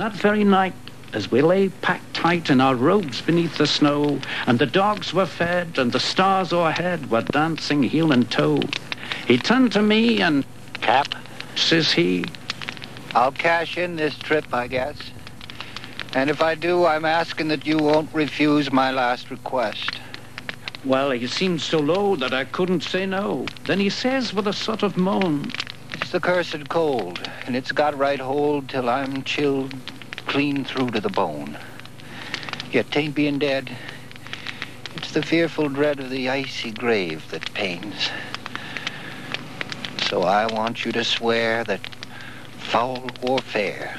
That very night, as we lay packed tight in our robes beneath the snow, and the dogs were fed, and the stars o'erhead were dancing heel and toe, he turned to me and, Cap, says he, I'll cash in this trip, I guess. And if I do, I'm asking that you won't refuse my last request. well, he seemed so low that I couldn't say no. Then he says with a sort of moan, It's the cursed cold, and it's got right hold till I'm chilled clean through to the bone. Yet tain't being dead. It's the fearful dread of the icy grave that pains. So I want you to swear that, foul or fair,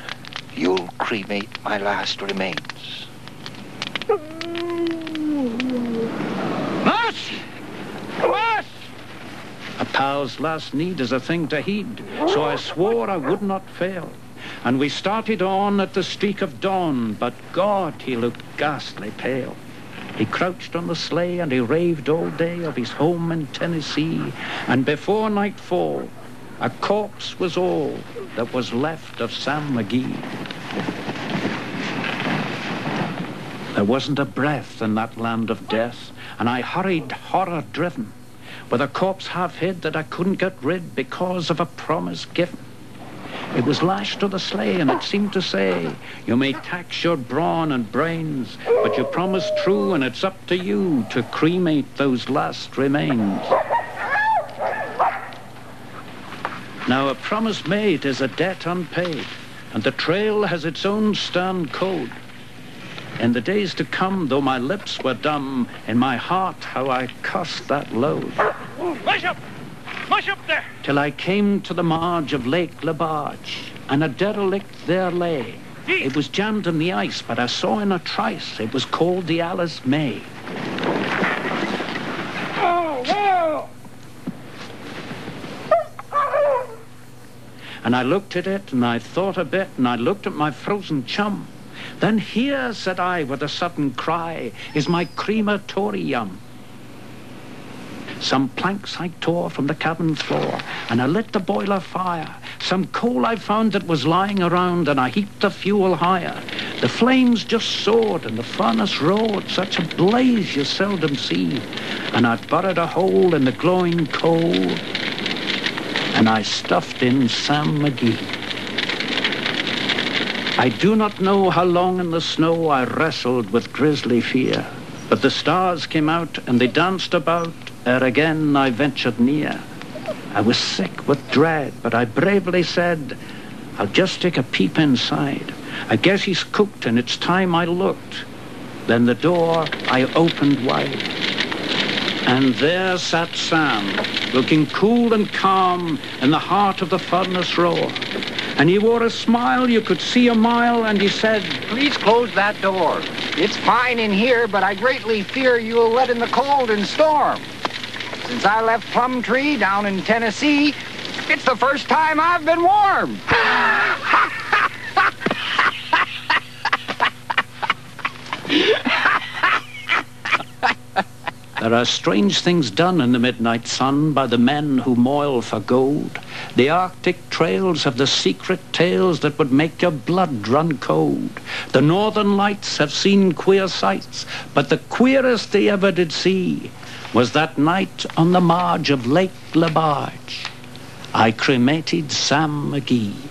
you'll cremate my last remains. Mush! Mush! Pal's last need is a thing to heed, so I swore I would not fail. And we started on at the streak of dawn, but God, he looked ghastly pale. He crouched on the sleigh and he raved all day of his home in Tennessee. And before nightfall, a corpse was all that was left of Sam McGee. There wasn't a breath in that land of death, and I hurried horror driven, with a corpse half hid that I couldn't get rid because of a promise given. It was lashed to the sleigh, and it seemed to say, You may tax your brawn and brains, but you promised true, and it's up to you to cremate those last remains. Now, a promise made is a debt unpaid, and the trail has its own stern code. In the days to come, though my lips were dumb, in my heart how I cussed that load. Mush up! Mush up there! Till I came to the marge of Lake Labarge, and a derelict there lay. It was jammed in the ice, but I saw in a trice it was called the Alice May. Oh! And I looked at it, and I thought a bit, and I looked at my frozen chum. Then here, said I, with a sudden cry, is my crematorium. Some planks I tore from the cabin floor, and I lit the boiler fire. Some coal I found that was lying around, and I heaped the fuel higher. The flames just soared, and the furnace roared, such a blaze you seldom see. And I burrowed a hole in the glowing coal, and I stuffed in Sam McGee. I do not know how long in the snow I wrestled with grisly fear, but the stars came out and they danced about ere again I ventured near. I was sick with dread, but I bravely said, I'll just take a peep inside. I guess he's cooked and it's time I looked. Then the door I opened wide. And there sat Sam, looking cool and calm in the heart of the furnace roar. And he wore a smile you could see a mile, and he said, Please close that door. It's fine in here, but I greatly fear you'll let in the cold and storm. Since I left Plumtree down in Tennessee, it's the first time I've been warm. There are strange things done in the midnight sun by the men who moil for gold. The Arctic trails have the secret tales that would make your blood run cold. The northern lights have seen queer sights, but the queerest they ever did see was that night on the marge of Lake Labarge. I cremated Sam McGee.